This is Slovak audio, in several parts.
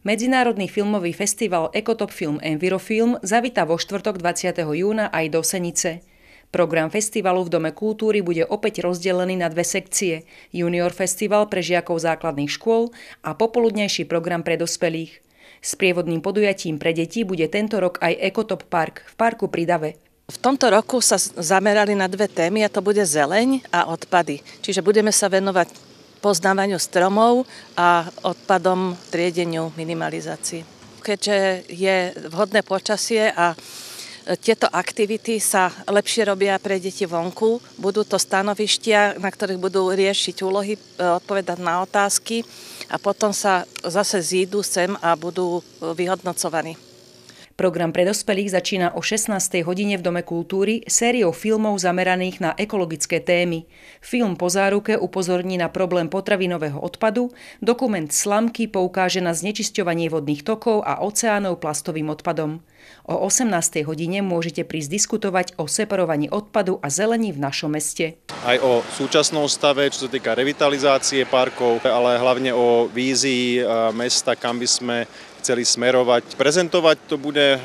Medzinárodný filmový festival Ecotop Film Envirofilm zavita vo štvrtok 20. júna aj do Senice. Program festivalu v Dome kultúry bude opäť rozdelený na dve sekcie. Junior festival pre žiakov základných škôl a popoludnejší program pre dospelých. S prievodným podujatím pre deti bude tento rok aj Ecotop Park v parku pri Dave. V tomto roku sa zamerali na dve témy a to bude zeleň a odpady. Čiže budeme sa venovať poznávaniu stromov a odpadom triedeniu minimalizácii. Keďže je vhodné počasie a tieto aktivity sa lepšie robia pre deti vonku. Budú to stanovištia, na ktorých budú riešiť úlohy, e, odpovedať na otázky a potom sa zase zídu sem a budú vyhodnocovaní. Program pre dospelých začína o 16. hodine v Dome kultúry sériou filmov zameraných na ekologické témy. Film po záruke upozorní na problém potravinového odpadu, dokument Slamky poukáže na znečisťovanie vodných tokov a oceánov plastovým odpadom. O 18. hodine môžete prísť diskutovať o separovaní odpadu a zelení v našom meste. Aj o súčasnom stave, čo sa týka revitalizácie parkov, ale hlavne o vízii mesta, kam by sme chceli smerovať. Prezentovať to bude eh,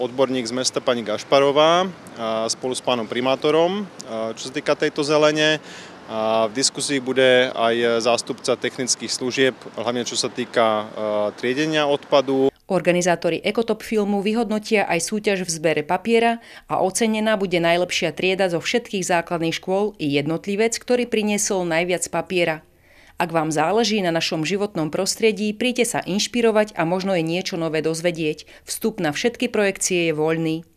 odborník z mesta pani Gašparová spolu s pánom primátorom, eh, čo sa týka tejto zelene. V diskusii bude aj zástupca technických služieb, hlavne čo sa týka eh, triedenia odpadu. Organizátori Ekotop filmu vyhodnotia aj súťaž v zbere papiera a ocenená bude najlepšia trieda zo všetkých základných škôl i jednotlivec, ktorý priniesol najviac papiera. Ak vám záleží na našom životnom prostredí, príďte sa inšpirovať a možno je niečo nové dozvedieť. Vstup na všetky projekcie je voľný.